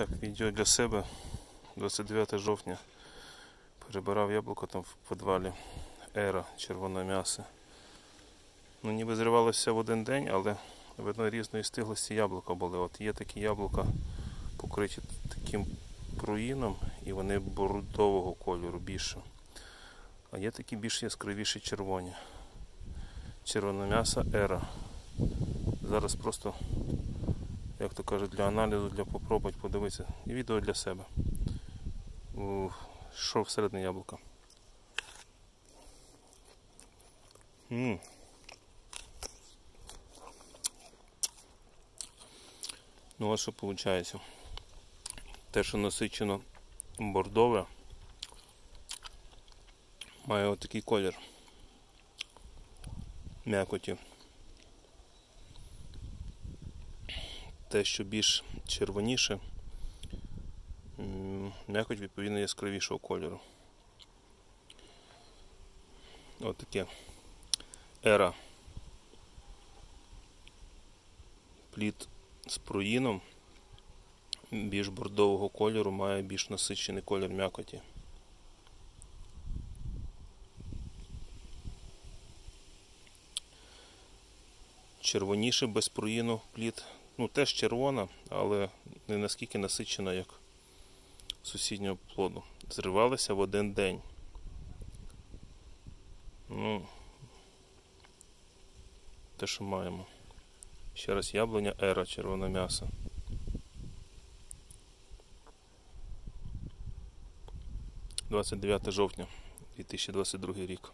Так, відео для себе 29 жовтня. Перебирав яблуко там в підвалі. Ера, червоне м'ясо. Ну, ніби зривалося в один день, але видно різної стиглості яблука були. От є такі яблука покриті таким пруїном і вони бордового кольору більше. А є такі більш яскравіші червоні. Червоне м'ясо Ера. Зараз просто як то кажуть, для аналізу, для попробувати, подивитися. І відео для себе. Що всередині яблука. м Ну ось що виходить. Те, що насичено бордове, має отакий колір м'якоті. Те, що більш червоніше, м'якоть відповідно яскравішого кольору. Ось таке ера. Плід з пруїном більш бордового кольору має більш насичений колір м'якоті. Червоніше без пруїну плід ну теж червона, але не наскільки насичена, як сусіднього плоду. Зривалися в один день. Ну, те, що маємо. Ще раз яблуня ера червоне м'ясо. Двадцять дев'яте жовтня 2022 рік.